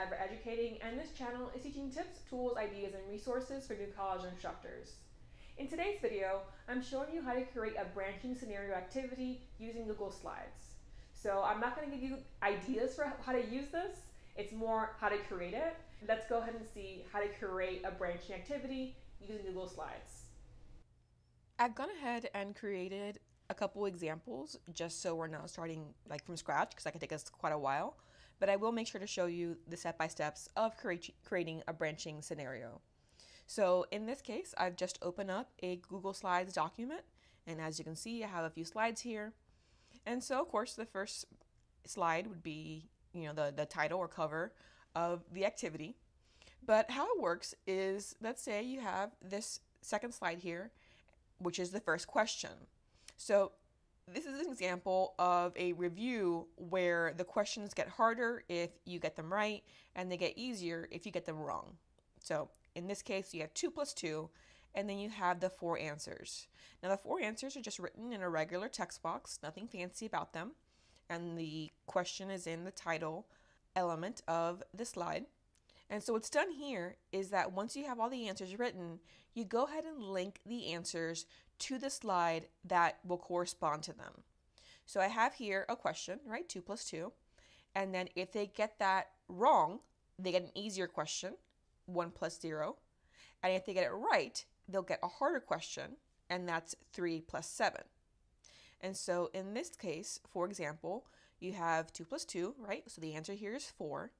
Ever Educating, and this channel is teaching tips, tools, ideas, and resources for new college instructors. In today's video, I'm showing you how to create a branching scenario activity using Google Slides. So I'm not going to give you ideas for how to use this, it's more how to create it. Let's go ahead and see how to create a branching activity using Google Slides. I've gone ahead and created a couple examples just so we're not starting like from scratch because that could take us quite a while but I will make sure to show you the step-by-steps of create, creating a branching scenario. So in this case, I've just opened up a Google Slides document, and as you can see, I have a few slides here. And so, of course, the first slide would be, you know, the, the title or cover of the activity. But how it works is, let's say you have this second slide here, which is the first question. So this is an example of a review where the questions get harder if you get them right and they get easier if you get them wrong. So in this case, you have 2 plus 2 and then you have the four answers. Now the four answers are just written in a regular text box, nothing fancy about them. And the question is in the title element of the slide. And so what's done here is that once you have all the answers written, you go ahead and link the answers to the slide that will correspond to them. So I have here a question, right? 2 plus 2. And then if they get that wrong, they get an easier question, 1 plus 0. And if they get it right, they'll get a harder question, and that's 3 plus 7. And so in this case, for example, you have 2 plus 2, right? So the answer here is 4.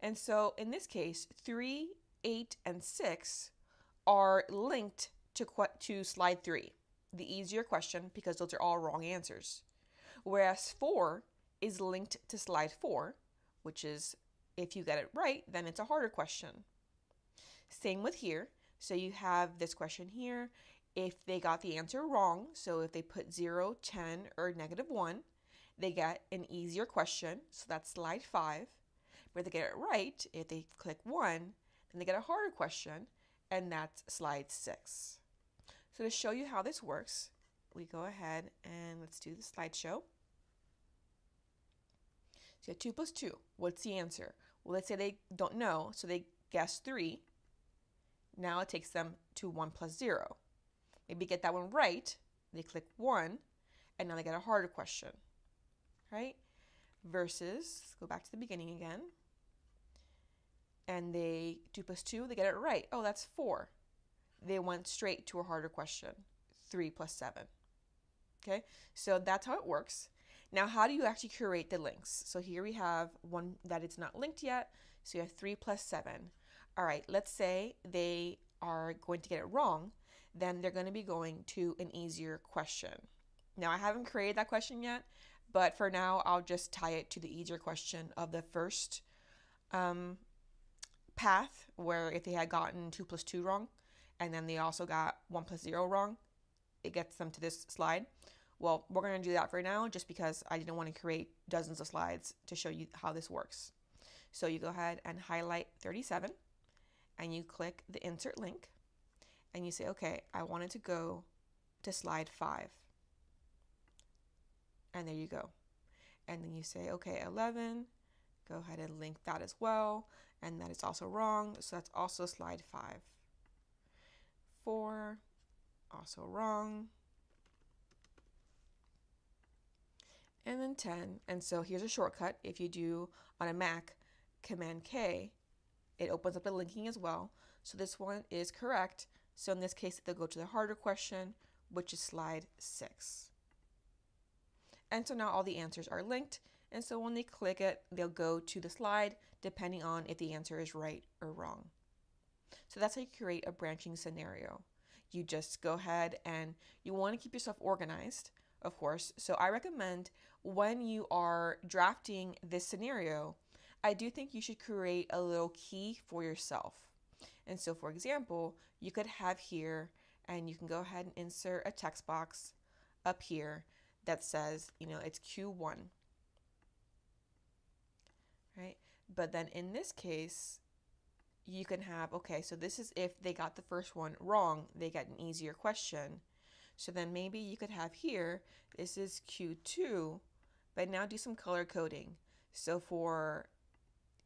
And so in this case, 3, 8, and 6 are linked to, to slide 3, the easier question, because those are all wrong answers. Whereas 4 is linked to slide 4, which is if you get it right, then it's a harder question. Same with here. So you have this question here. If they got the answer wrong, so if they put 0, 10, or negative 1, they get an easier question. So that's slide 5. But if they get it right, if they click 1, then they get a harder question, and that's slide 6. So to show you how this works, we go ahead and let's do the slideshow. So you have 2 plus 2. What's the answer? Well, let's say they don't know, so they guess 3. Now it takes them to 1 plus 0. Maybe get that one right. They click 1, and now they get a harder question, right? Versus, go back to the beginning again. And they, 2 plus 2, they get it right. Oh, that's 4 they went straight to a harder question 3 plus 7. Okay, so that's how it works. Now, how do you actually curate the links? So here we have one that it's not linked yet. So you have 3 plus 7. All right, let's say they are going to get it wrong, then they're going to be going to an easier question. Now, I haven't created that question yet, but for now, I'll just tie it to the easier question of the first um, path, where if they had gotten 2 plus 2 wrong, and then they also got 1 plus 0 wrong, it gets them to this slide. Well, we're going to do that for now just because I didn't want to create dozens of slides to show you how this works. So you go ahead and highlight 37 and you click the insert link and you say, okay, I wanted to go to slide 5. And there you go. And then you say, okay, 11, go ahead and link that as well. And that is also wrong. So that's also slide 5. 4, also wrong. And then 10. And so here's a shortcut. If you do on a Mac, Command K, it opens up the linking as well. So this one is correct. So in this case, they'll go to the harder question, which is slide 6. And so now all the answers are linked. And so when they click it, they'll go to the slide depending on if the answer is right or wrong. So that's how you create a branching scenario. You just go ahead and you want to keep yourself organized, of course. So I recommend when you are drafting this scenario, I do think you should create a little key for yourself. And so, for example, you could have here, and you can go ahead and insert a text box up here that says, you know, it's Q1. Right? But then in this case, you can have okay, so this is if they got the first one wrong, they get an easier question. So then maybe you could have here, this is Q2, but now do some color coding. So for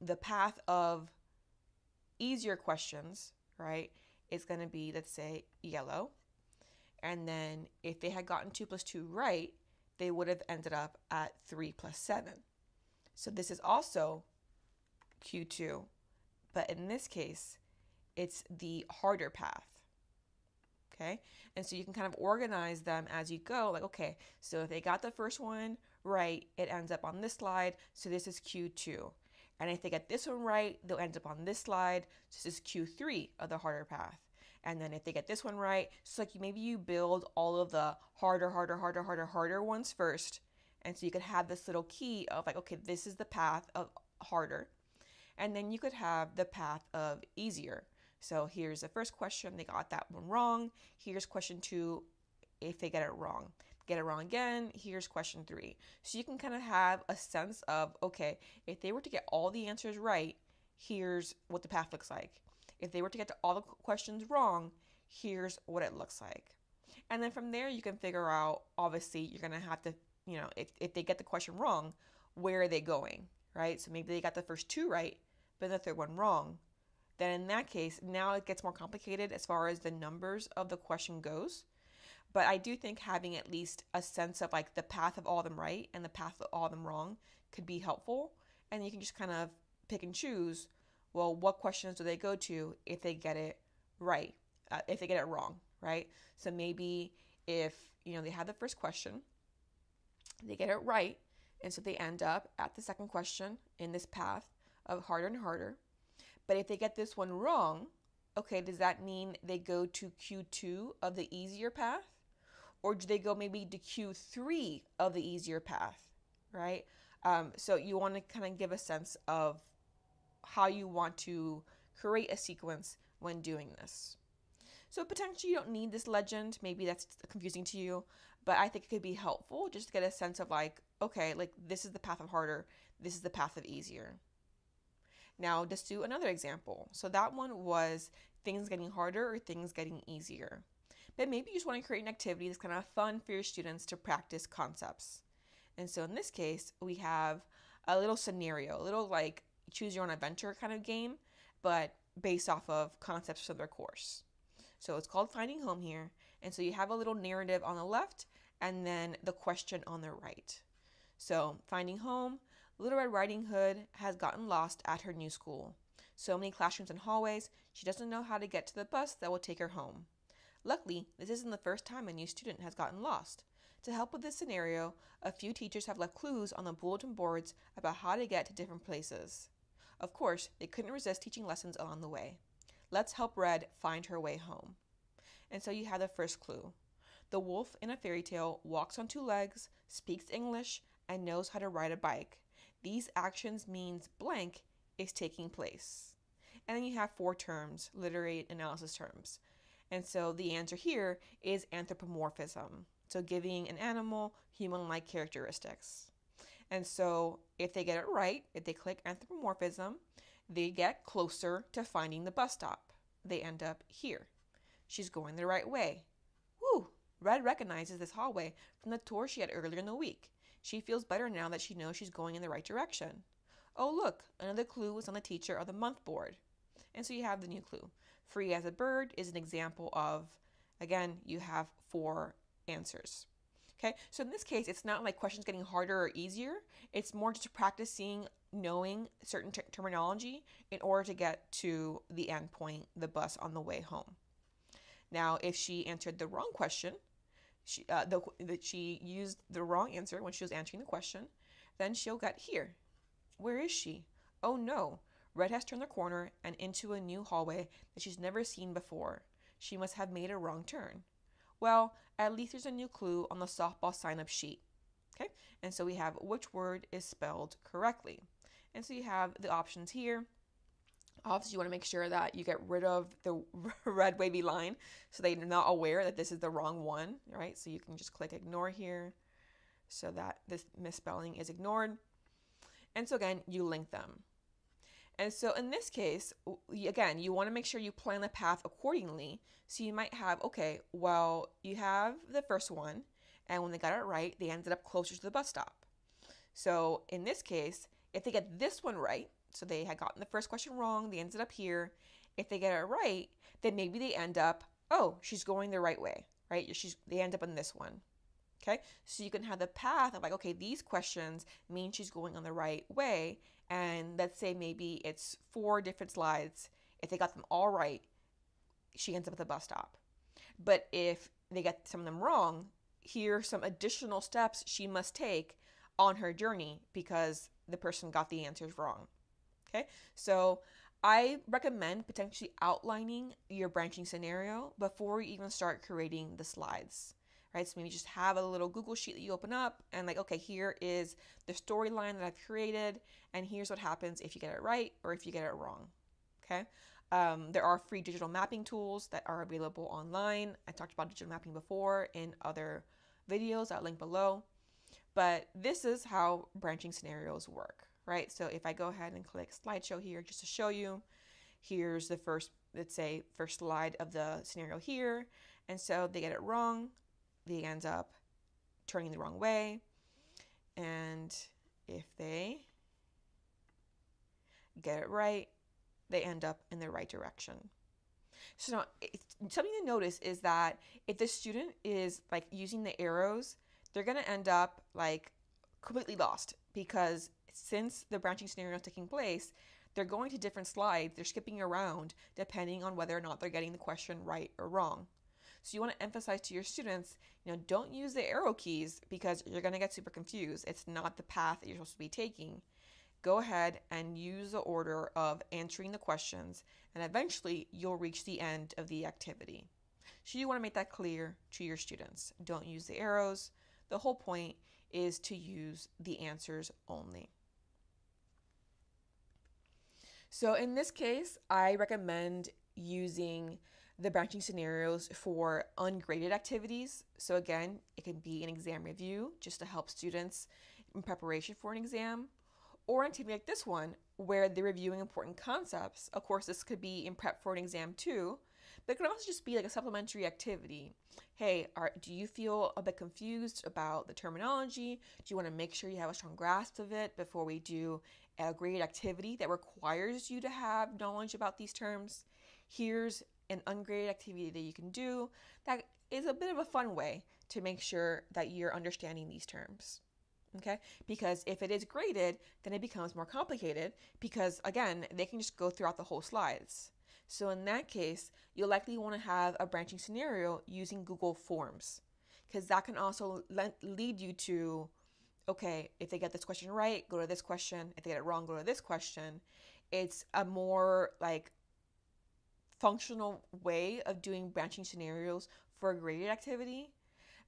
the path of easier questions, right, it's going to be, let's say, yellow. And then if they had gotten 2 plus 2 right, they would have ended up at 3 plus 7. So this is also Q2, but in this case, it's the harder path. Okay, and so you can kind of organize them as you go. Like, okay, so if they got the first one right, it ends up on this slide. So this is Q2. And if they get this one right, they'll end up on this slide. So this is Q3 of the harder path. And then if they get this one right, so like maybe you build all of the harder, harder, harder, harder, harder ones first. And so you could have this little key of like, okay, this is the path of harder. And then you could have the path of easier. So here's the first question, they got that one wrong. Here's question two, if they get it wrong. Get it wrong again, here's question three. So you can kind of have a sense of, okay, if they were to get all the answers right, here's what the path looks like. If they were to get to all the questions wrong, here's what it looks like. And then from there, you can figure out, obviously, you're going to have to, you know, if, if they get the question wrong, where are they going, right? So maybe they got the first two right, but the third one wrong then in that case, now it gets more complicated as far as the numbers of the question goes. But I do think having at least a sense of like the path of all of them right and the path of all of them wrong could be helpful. And you can just kind of pick and choose well, what questions do they go to if they get it right, uh, if they get it wrong, right? So maybe if, you know, they have the first question, they get it right, and so they end up at the second question in this path of harder and harder. But if they get this one wrong, okay, does that mean they go to Q2 of the easier path? Or do they go maybe to Q3 of the easier path, right? Um, so you want to kind of give a sense of how you want to create a sequence when doing this. So potentially you don't need this legend. Maybe that's confusing to you, but I think it could be helpful just to get a sense of like, okay, like this is the path of harder, this is the path of easier. Now, let's do another example. So that one was things getting harder or things getting easier. But maybe you just want to create an activity that's kind of fun for your students to practice concepts. And so in this case, we have a little scenario, a little like choose your own adventure kind of game, but based off of concepts from their course. So it's called Finding Home here. And so you have a little narrative on the left and then the question on the right. So, Finding Home, Little Red Riding Hood has gotten lost at her new school. So many classrooms and hallways, she doesn't know how to get to the bus that will take her home. Luckily, this isn't the first time a new student has gotten lost. To help with this scenario, a few teachers have left clues on the bulletin boards about how to get to different places. Of course, they couldn't resist teaching lessons along the way. Let's help Red find her way home. And so you have the first clue. The wolf in a fairy tale walks on two legs, speaks English, and knows how to ride a bike. These actions means blank is taking place. And then you have four terms, literary analysis terms. And so the answer here is anthropomorphism. So giving an animal human like characteristics. And so if they get it right, if they click anthropomorphism, they get closer to finding the bus stop. They end up here. She's going the right way. Woo! Red recognizes this hallway from the tour she had earlier in the week. She feels better now that she knows she's going in the right direction. Oh, look, another clue was on the teacher of the month board. And so you have the new clue. Free as a bird is an example of, again, you have four answers. Okay, so in this case, it's not like questions getting harder or easier. It's more just practicing knowing certain ter- terminology in order to get to the end point, the bus on the way home. Now, if she answered the wrong question, she uh, the, that she used the wrong answer when she was answering the question, then she'll get here. Where is she? Oh no, Red has turned the corner and into a new hallway that she's never seen before. She must have made a wrong turn. Well, at least there's a new clue on the softball sign up sheet. Okay, and so we have which word is spelled correctly. And so you have the options here Obviously, you want to make sure that you get rid of the red wavy line so they're not aware that this is the wrong one, right? So you can just click ignore here so that this misspelling is ignored. And so again, you link them. And so in this case, again, you want to make sure you plan the path accordingly. So you might have, okay, well, you have the first one, and when they got it right, they ended up closer to the bus stop. So in this case, if they get this one right, So they had gotten the first question wrong, they ended up here. If they get it right, then maybe they end up, oh, she's going the right way, right? She's they end up in this one. Okay? So you can have the path of like, okay, these questions mean she's going on the right way. And let's say maybe it's four different slides. If they got them all right, she ends up at the bus stop. But if they get some of them wrong, here are some additional steps she must take on her journey because the person got the answers wrong. Okay, so I recommend potentially outlining your branching scenario before you even start creating the slides. Right, so maybe just have a little Google sheet that you open up and, like, okay, here is the storyline that I've created, and here's what happens if you get it right or if you get it wrong. Okay, um, there are free digital mapping tools that are available online. I talked about digital mapping before in other videos, I'll link below. But this is how branching scenarios work, right? So if I go ahead and click slideshow here just to show you, here's the first, let's say, first slide of the scenario here. And so they get it wrong, they end up turning the wrong way. And if they get it right, they end up in the right direction. So now, something to notice is that if the student is like using the arrows, they're gonna end up like completely lost because since the branching scenario is taking place, they're going to different slides, they're skipping around depending on whether or not they're getting the question right or wrong. So you want to emphasize to your students, you know, don't use the arrow keys because you're going to get super confused. It's not the path that you're supposed to be taking go ahead and use the order of answering the questions, and eventually you'll reach the end of the activity. So you want to make that clear to your students. Don't use the arrows. The whole point is to use the answers only. So in this case, I recommend using the branching scenarios for ungraded activities. So again, it can be an exam review just to help students in preparation for an exam or an activity like this one where they're reviewing important concepts. Of course, this could be in prep for an exam too, but it could also just be like a supplementary activity. Hey, are, do you feel a bit confused about the terminology? Do you want to make sure you have a strong grasp of it before we do a graded activity that requires you to have knowledge about these terms? Here's an ungraded activity that you can do that is a bit of a fun way to make sure that you're understanding these terms okay because if it is graded then it becomes more complicated because again they can just go throughout the whole slides so in that case you'll likely want to have a branching scenario using google forms because that can also le- lead you to okay if they get this question right go to this question if they get it wrong go to this question it's a more like functional way of doing branching scenarios for a graded activity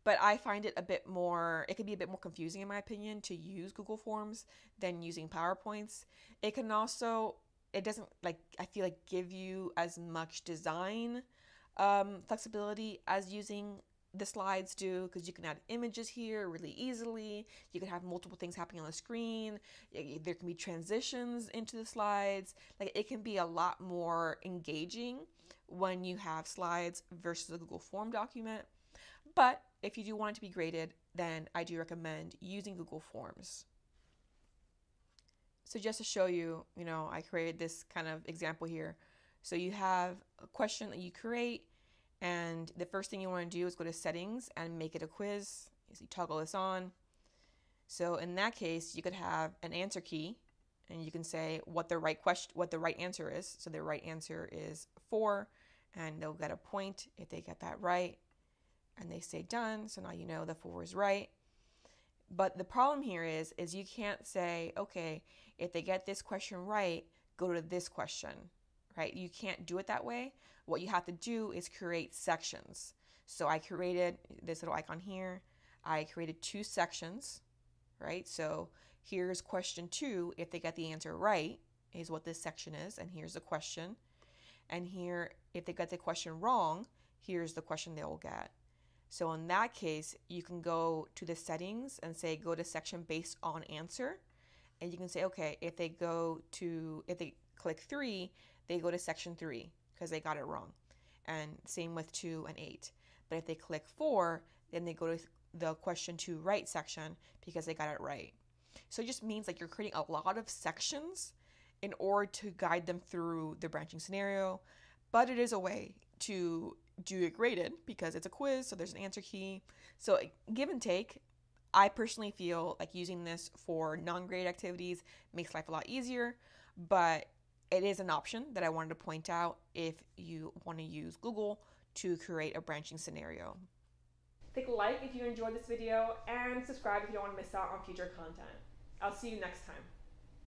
but I find it a bit more, it can be a bit more confusing, in my opinion, to use Google Forms than using PowerPoints. It can also, it doesn't like, I feel like give you as much design um, flexibility as using the slides do because you can add images here really easily. You can have multiple things happening on the screen. There can be transitions into the slides. Like it can be a lot more engaging when you have slides versus a Google Form document. But if you do want it to be graded, then I do recommend using Google Forms. So just to show you, you know, I created this kind of example here. So you have a question that you create, and the first thing you want to do is go to settings and make it a quiz. So you toggle this on. So in that case, you could have an answer key, and you can say what the right question, what the right answer is. So the right answer is four, and they'll get a point if they get that right and they say done. So now you know the four is right. But the problem here is, is you can't say, okay, if they get this question right, go to this question, right? You can't do it that way. What you have to do is create sections. So I created this little icon here. I created two sections, right? So here's question two. If they get the answer right, is what this section is. And here's the question. And here, if they get the question wrong, here's the question they will get. So in that case, you can go to the settings and say go to section based on answer. And you can say, okay, if they go to, if they click three, they go to section three because they got it wrong. And same with two and eight. But if they click four, then they go to the question two right section because they got it right. So it just means like you're creating a lot of sections in order to guide them through the branching scenario, but it is a way to do it graded because it's a quiz, so there's an answer key. So, give and take. I personally feel like using this for non grade activities makes life a lot easier, but it is an option that I wanted to point out if you want to use Google to create a branching scenario. Click like if you enjoyed this video and subscribe if you don't want to miss out on future content. I'll see you next time.